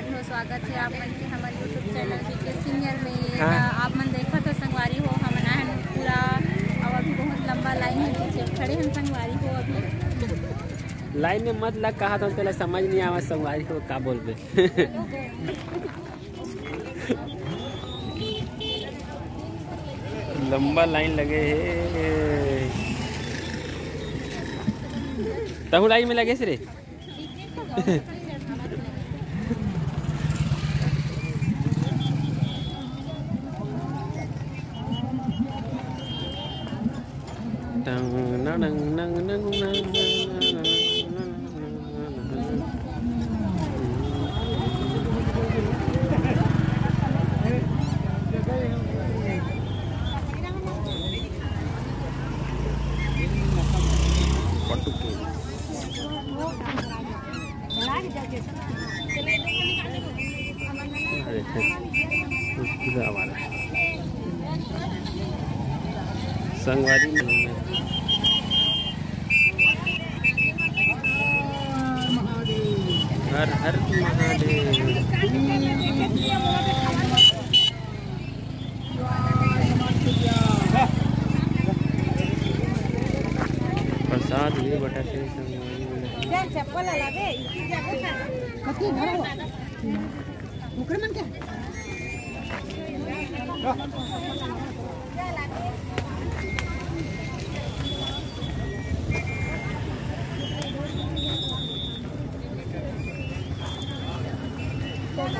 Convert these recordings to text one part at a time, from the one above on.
संगवारी हो स्वागत है आप मन के हमारे यूट्यूब चैनल के सीनियर में हाँ। आप मन देखा तो संगवारी हो हम हैं पूरा और अभी बहुत लंबा लाइन है पीछे खड़े हैं संगवारी हो अभी। लाइन में मत लग कहा तो तेला समझ नहीं आवा संगवारी को का बोलबे लंबा लाइन लगे है। तहु लाइन में लगे से रे संगवारी हर हर प्रसाद ये बटा से। चप्पल अलावे कथी घर हो? ओकरे मन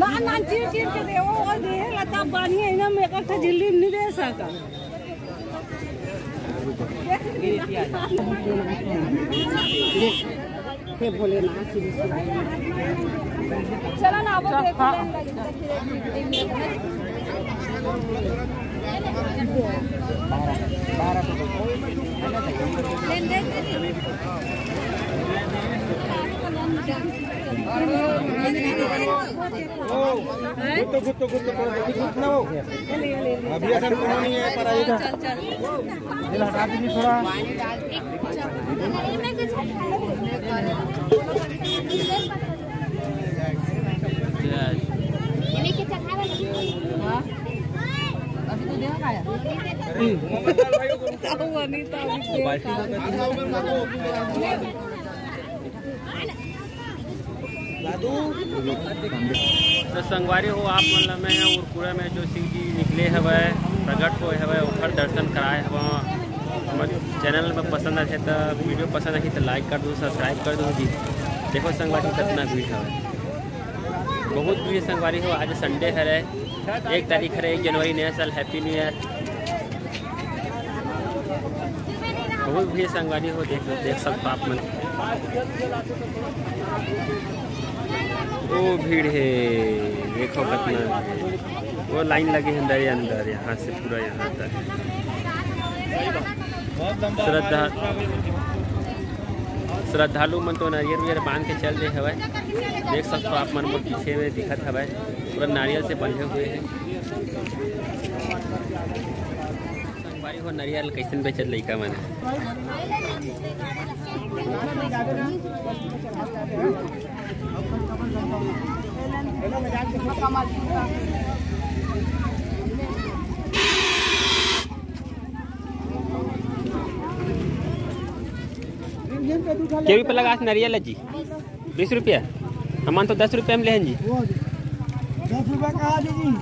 ना ना, चीर चीर के दे, ओ और दे, लता, पानी है ना मैं का झिल्ली नहीं दे सका। हे बोले ना चलो ना, अब देख गुत्तो गुत्तो गुत्तो कितना हो अभी ऐसा कोनो नहीं है पर आएगा दिल हटा दीजिए थोड़ा तो संगवारी हो आप मतलब में उरपुरा में जो शिव जी निकले हवे प्रकट हो हवे दर्शन कराए हवा। हमारे चैनल में पसंद आते तो वीडियो पसंद आई तो लाइक कर दो सब्सक्राइब कर दो जी। देखो संगवारी कितना भीड़ हवे बहुत भीड़ संगवारी हो। आज संडे है रे। एक तारीख है एक जनवरी, नया साल हैप्पी न्यू ईयर बहुत भीड़ संगवारी हो, देख देख सकते आप मन वो भीड़ है, देखो कितना। वो लाइन लगी है अंदर ही अंदर, यहाँ से पूरा यहाँ तक। श्रद्धा श्रद्धालु मन तो नारियल उरियल बाँध के चल रहे हवे देख सकते हो आप मन मोर पीछे में दिखत हवे पूरा नारियल से बंधे हुए हैं। संगवारी हो नारियल कैसन बेचत लइका मन के रुपये लगा नारियल है जी? बीस रुपया। हमान तो दस रुपये में ले जी। दस रुपया कहा दीजिए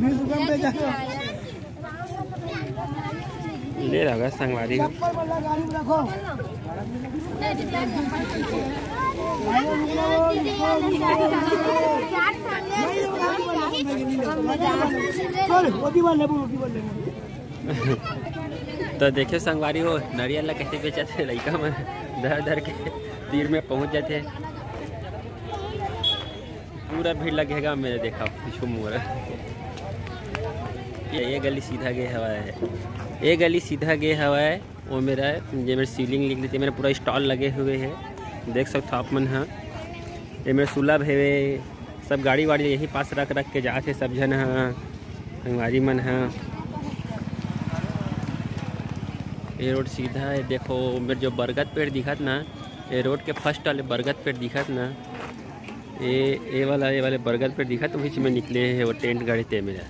बीस रुपया में ले रहा संगवारी। रखो चल मोदी वाले मोदी वाले तो देखियो संगवारी हो, नारियल ला कैसे बेचा थे, लड़का में धर धर के तीर में पहुँच जाते पूरा भीड़ लगेगा मेरे देखा पीछू मोर ये गली सीधा गए हवा है। ये गली सीधा गए हवा है, वो मेरा ये मेरे सीलिंग लिख लेते मेरा पूरा स्टॉल लगे हुए हैं। देख सकते आप मन हाँ। ये मेरे सुलभ है सब गाड़ी वाड़ी यही पास रख रख के जाते सब जन हाँ। संगवारी मन है। ये रोड सीधा है, देखो, मेरे जो बरगद पेड़ दिखत ना, ये रोड के फ़र्स्ट वाले बरगद पेड़ दिखत ना, ये ये वाला, ये वाले बरगद पेड़ दिखत वही से में निकले हैं वो टेंट गाड़ी ते मेरा